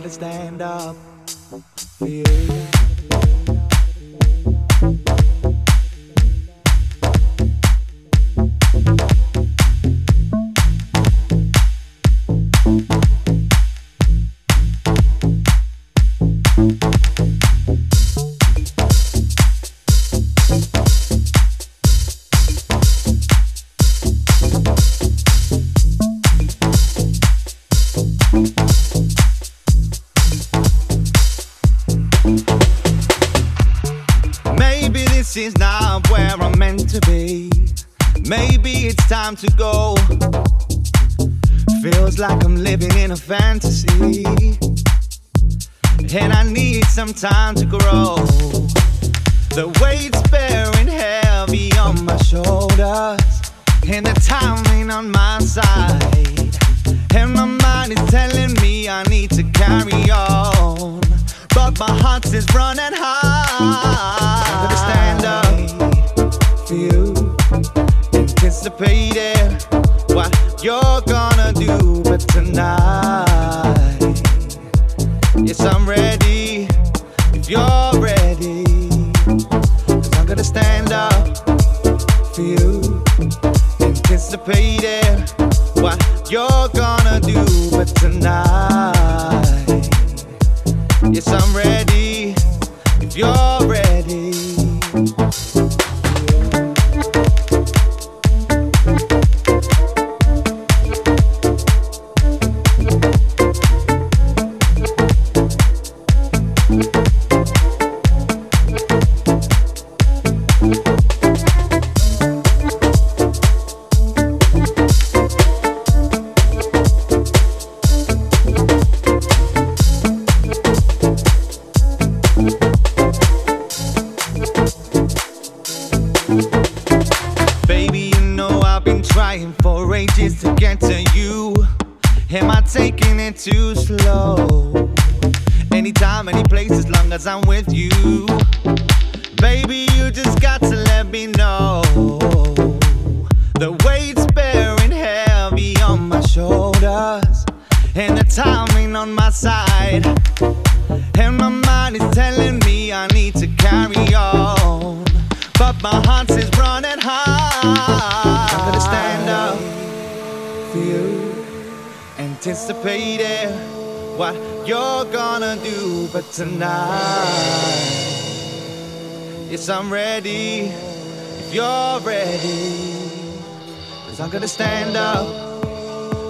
I'm gonna stand up. For to go. Feels like I'm living in a fantasy. And I need some time to grow. The weight's bearing heavy on my shoulders. And the timing on my side. And my mind is telling me I need to carry on. But my heart is running high. I'm gonna stand up for you. Anticipating tonight, yes, I'm ready. If you're ready, cause I'm gonna stand up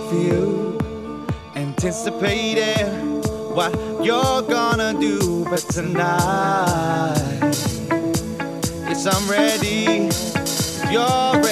for you, anticipating what you're gonna do. But tonight, yes, I'm ready. If you're ready.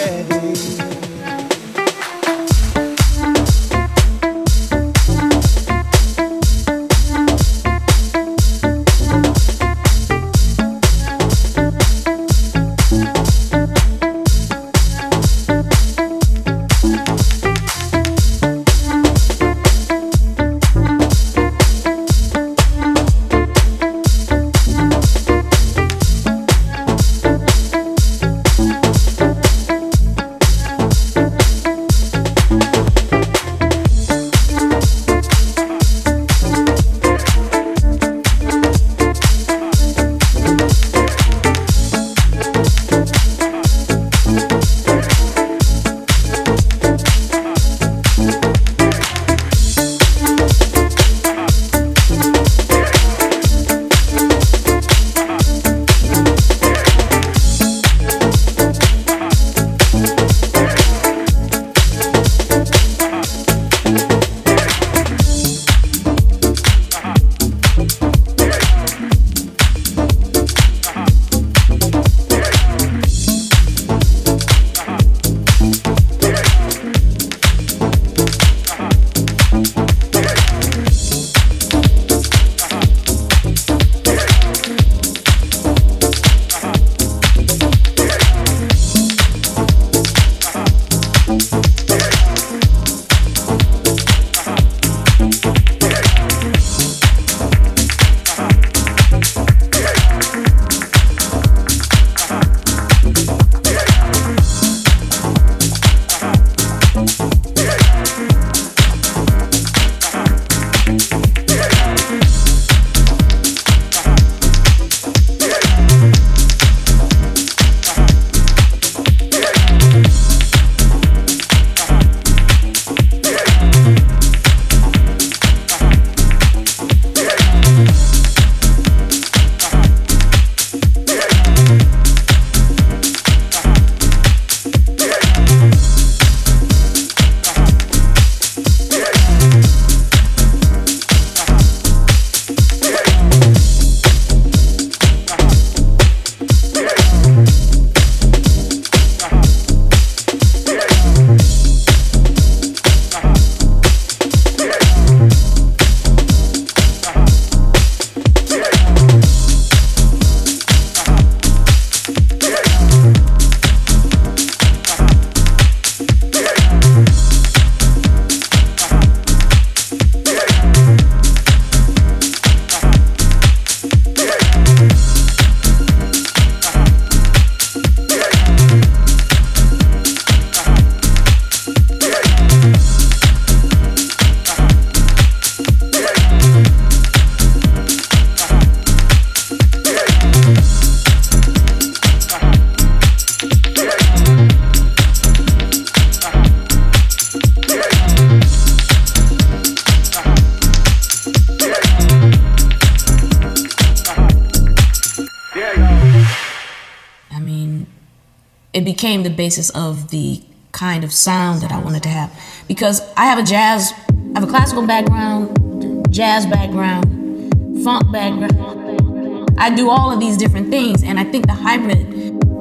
I have a jazz, I have a classical background, jazz background, funk background. I do all of these different things, and I think the hybrid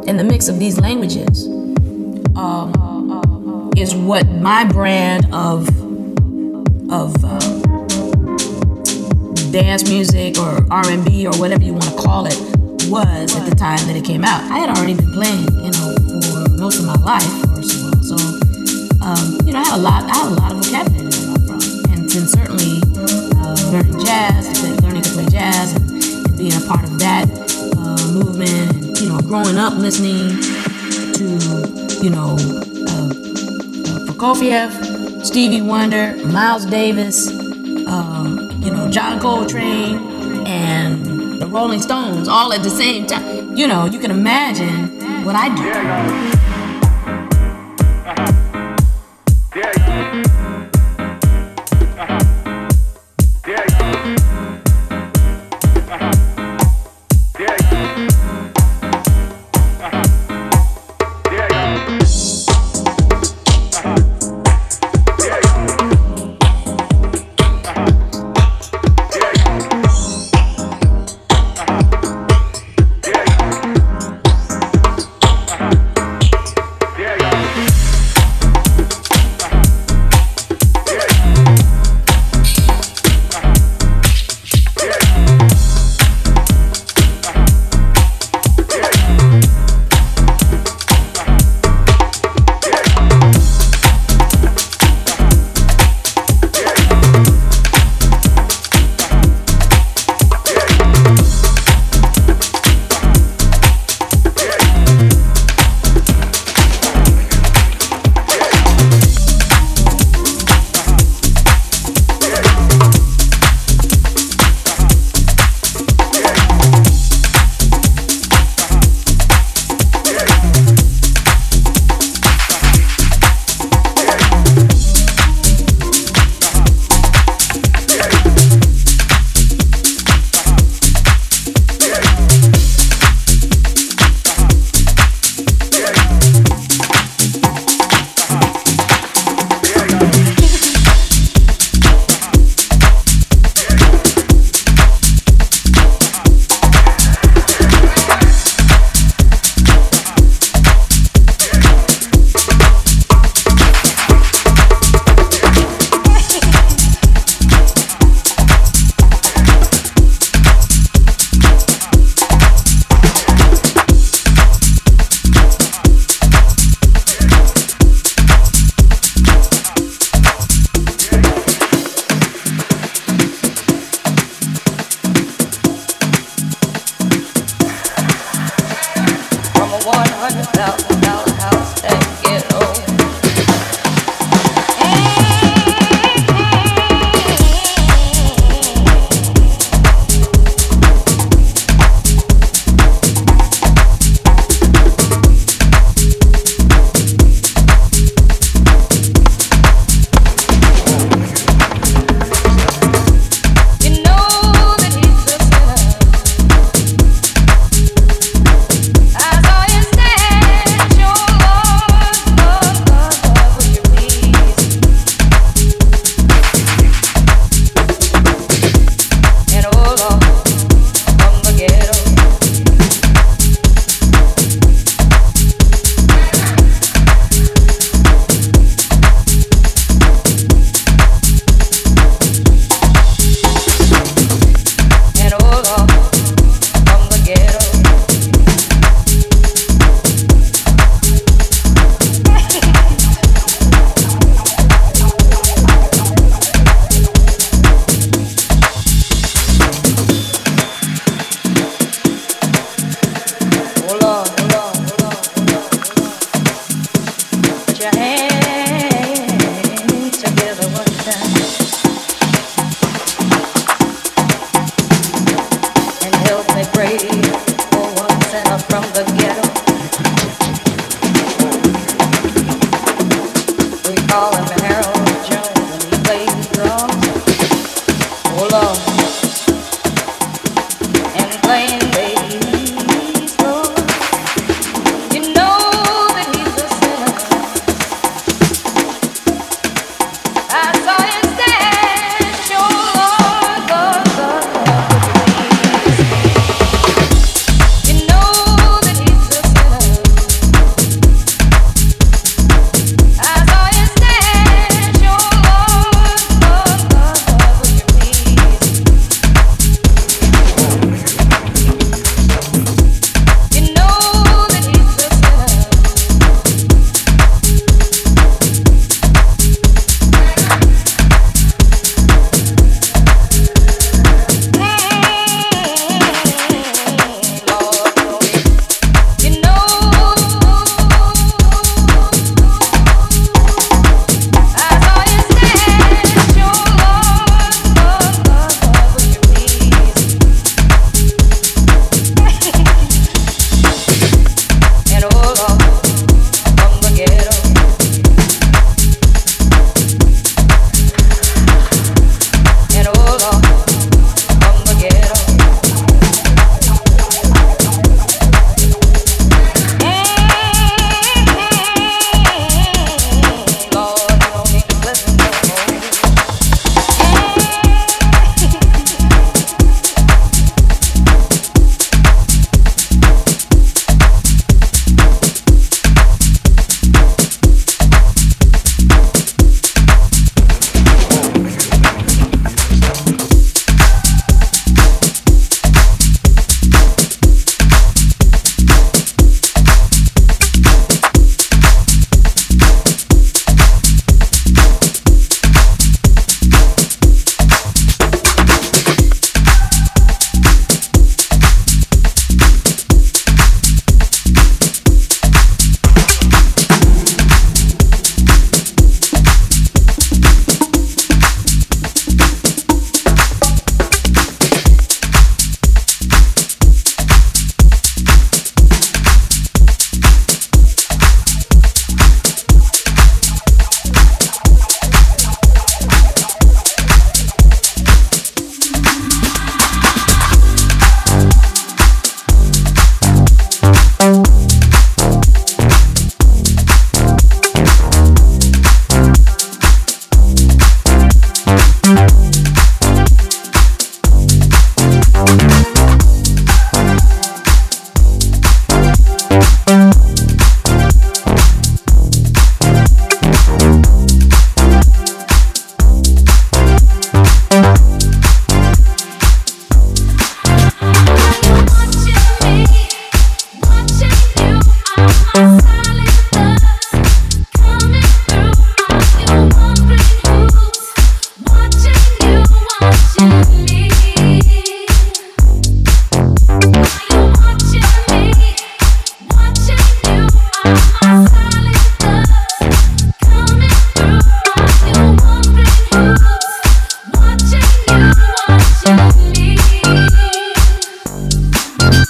and the mix of these languages um, is what my brand of of uh, dance music or R&B or whatever you want to call it was at the time that it came out. I had already been playing, you know, for most of my life, first of all. So, um, you know, I had a lot, I had a lot of vocabulary to learn from, and certainly uh, learning jazz, learning to play jazz, and, and being a part of that uh, movement, and you know, growing up listening to, you know, uh, uh Prokofiev, Stevie Wonder, Miles Davis, um, you know, John Coltrane, and the Rolling Stones all at the same time. You know, you can imagine what I do.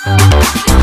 Thank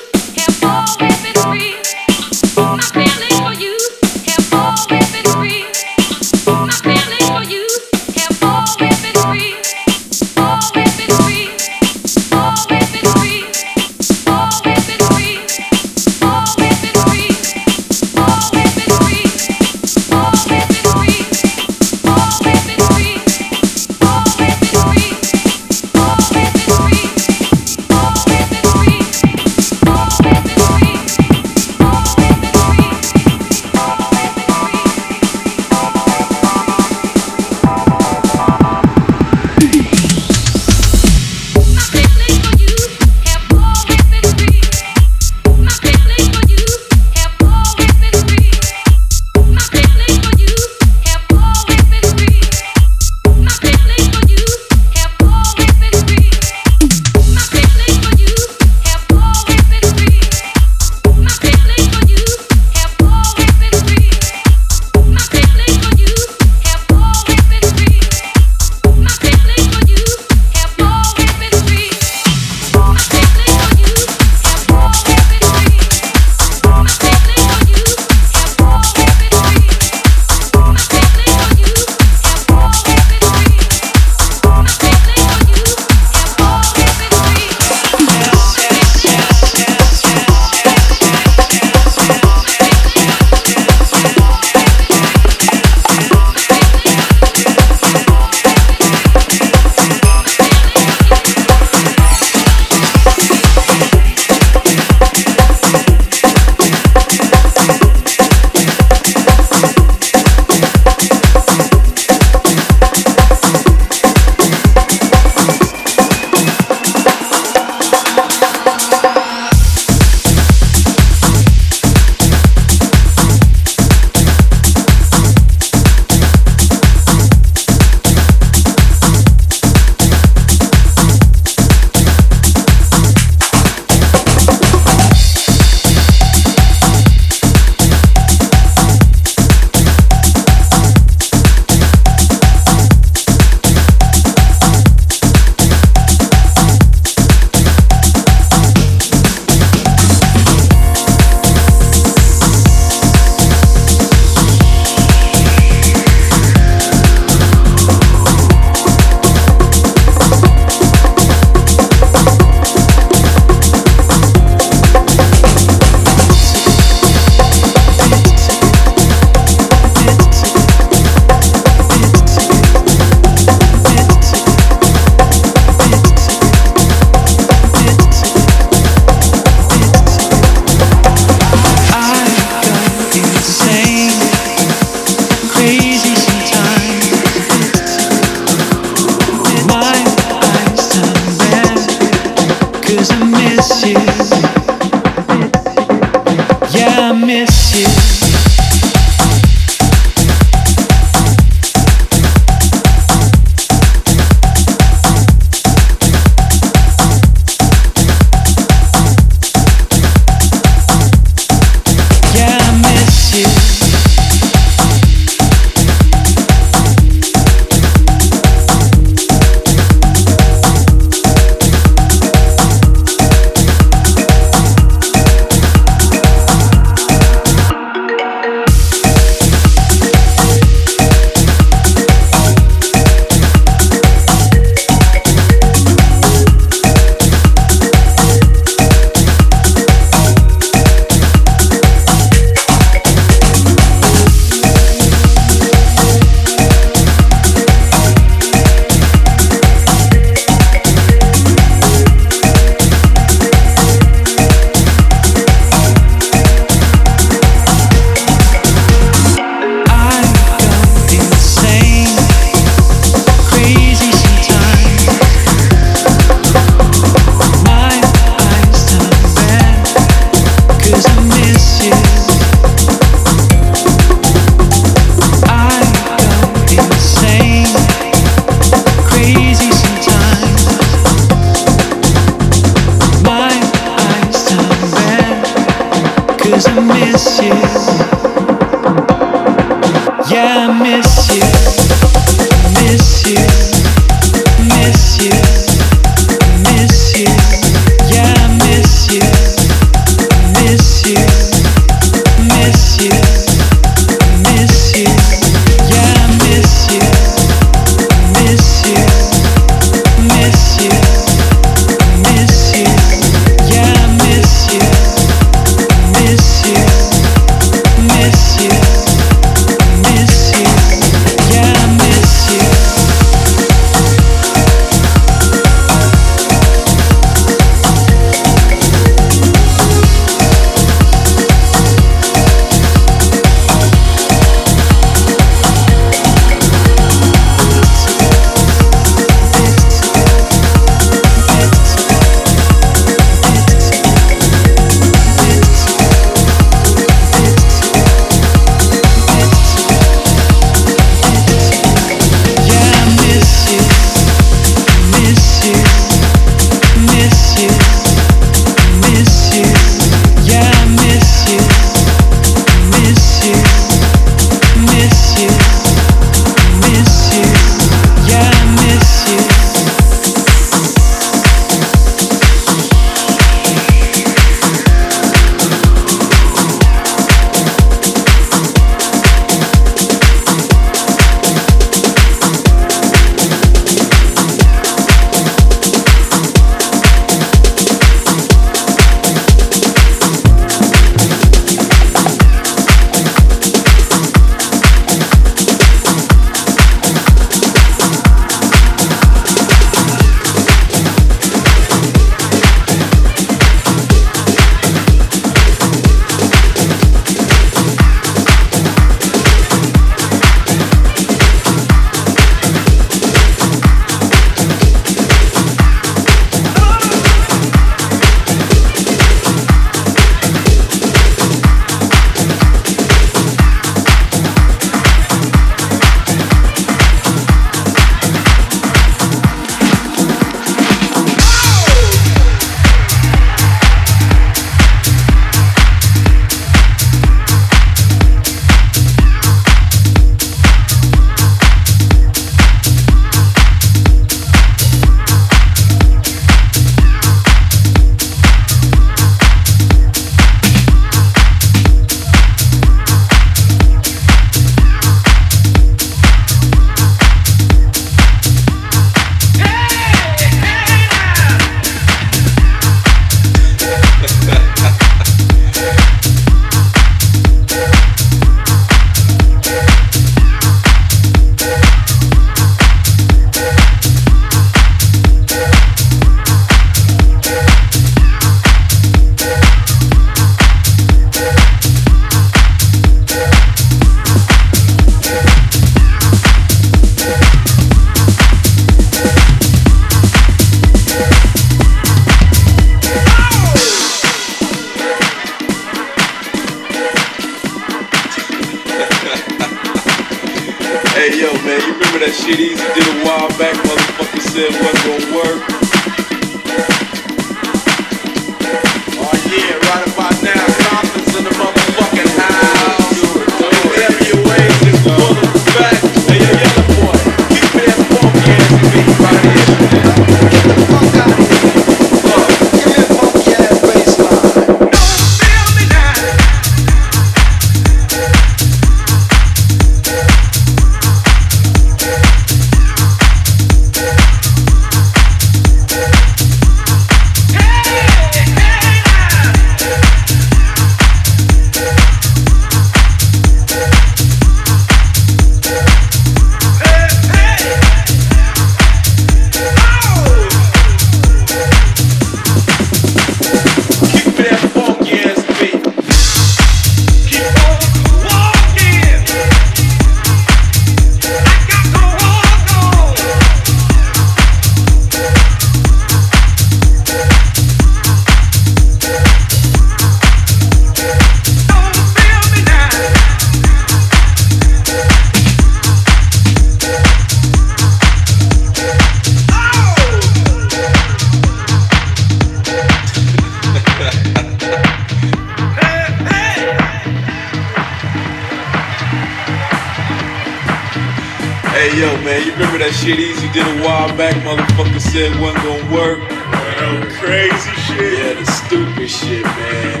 shit Eazy did a while back, motherfucker said it wasn't gonna work. Well, crazy shit. Yeah, the stupid shit, man.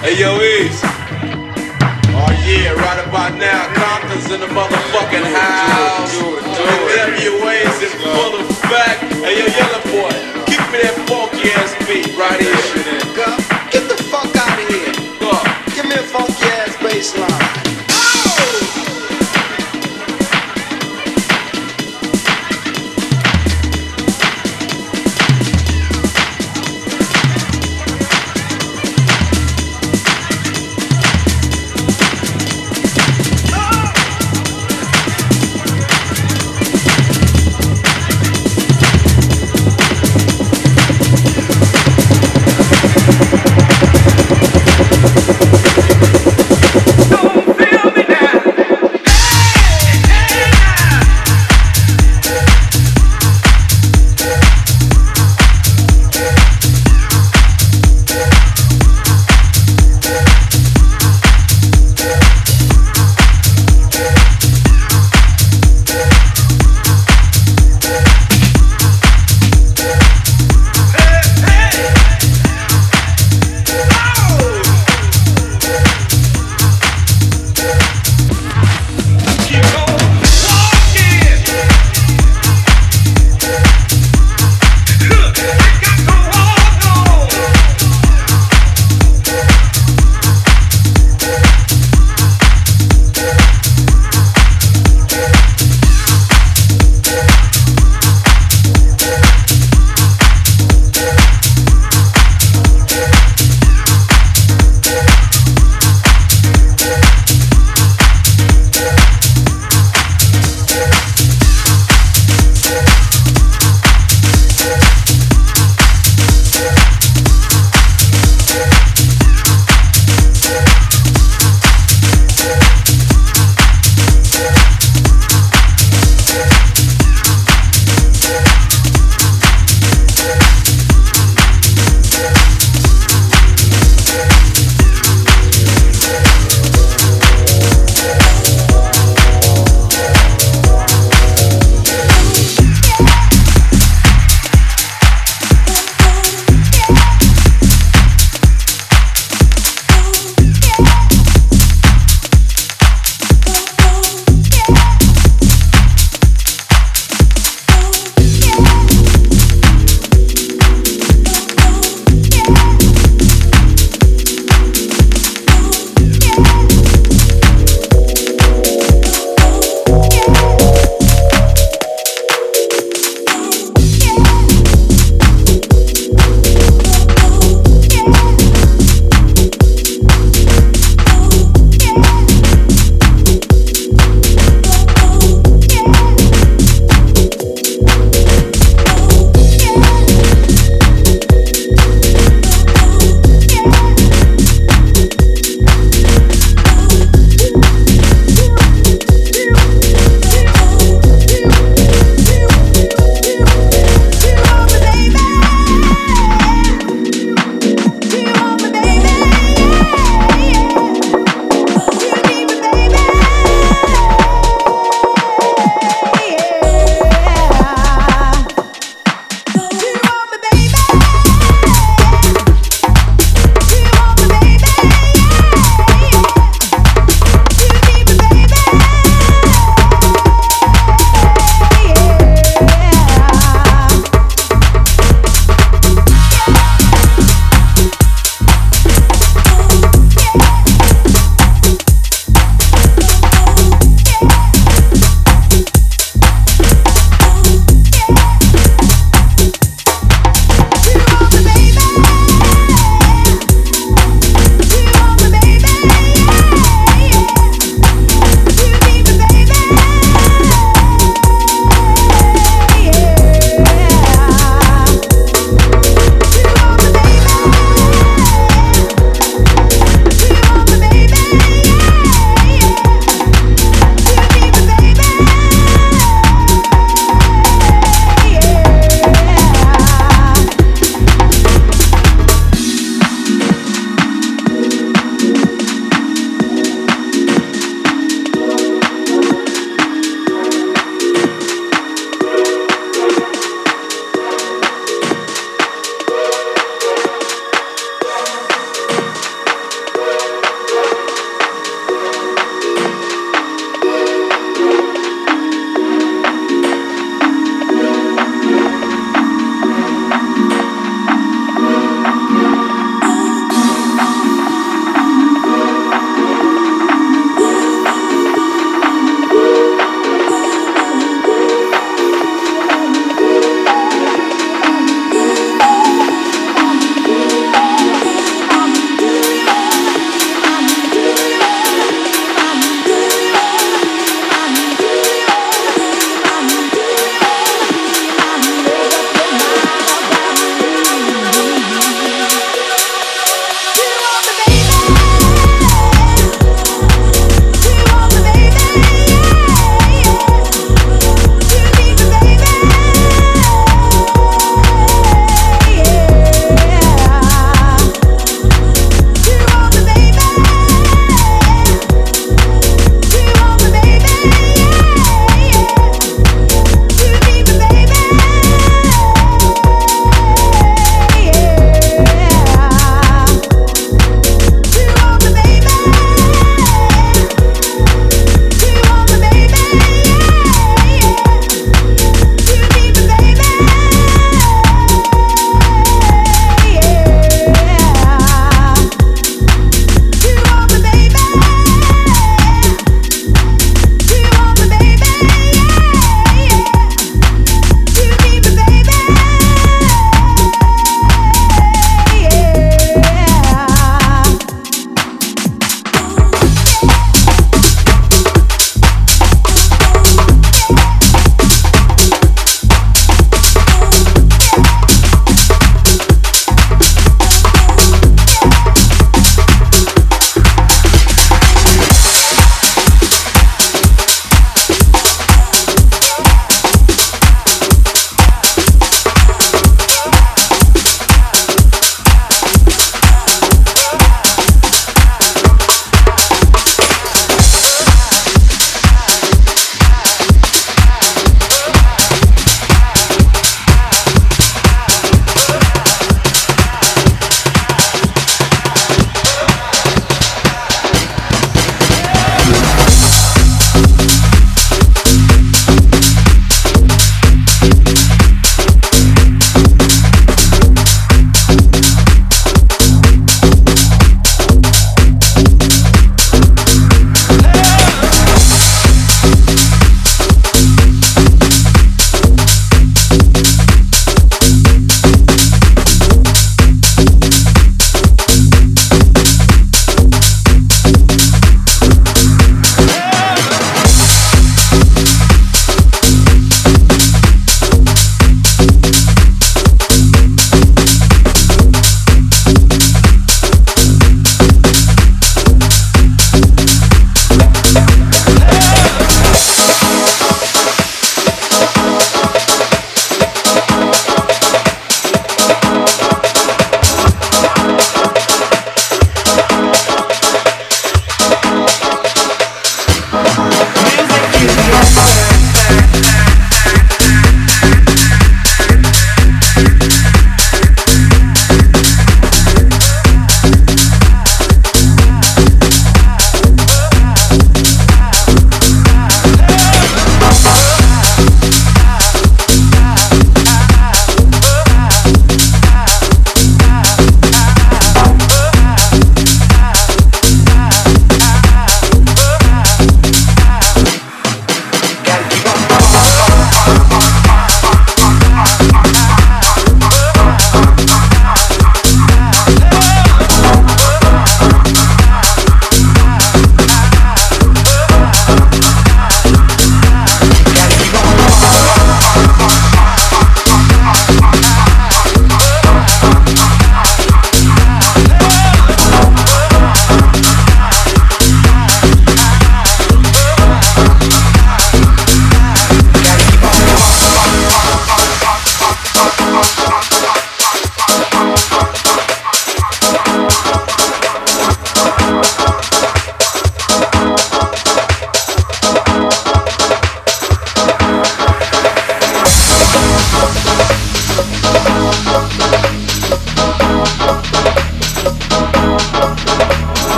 Hey, yo, Eazy. Oh, yeah, right about now, Compton's in the motherfucking house. NWA's in full effect. Hey, yo, Yella boy, keep me that funky ass beat right here. Get the fuck out of here. Give me a funky ass bass line.